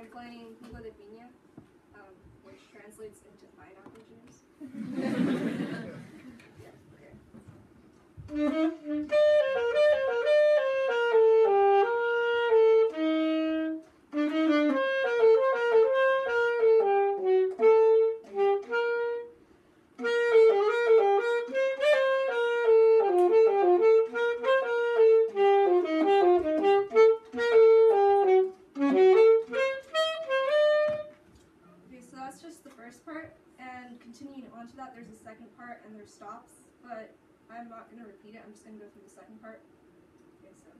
I'm playing Jugo de Piña, um, which translates into pineapple juice. yeah, okay. Just the first part, and continuing on to that, there's a second part and there's stops, but I'm not going to repeat it, I'm just going to go through the second part. Okay, so.